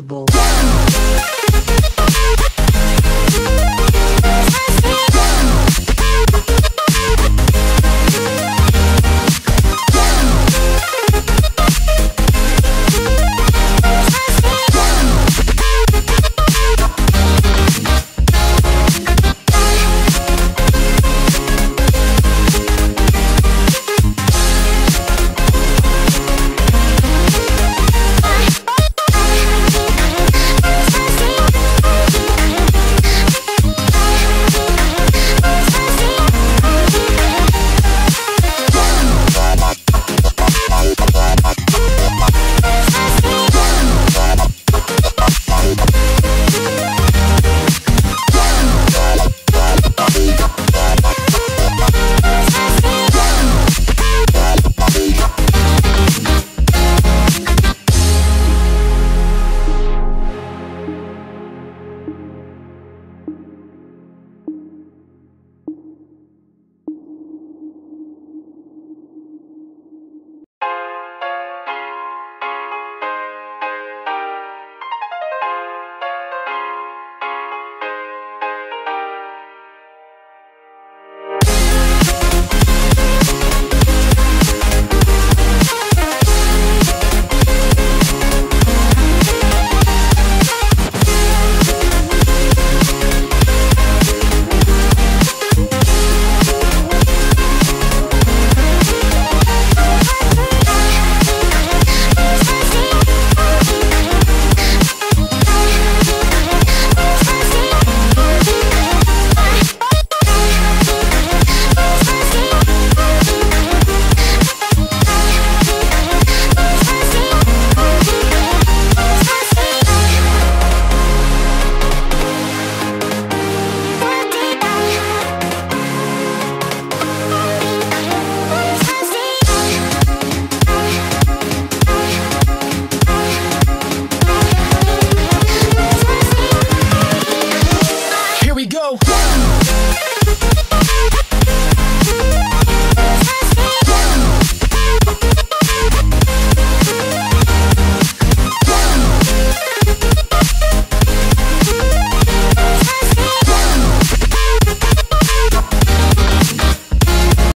possible.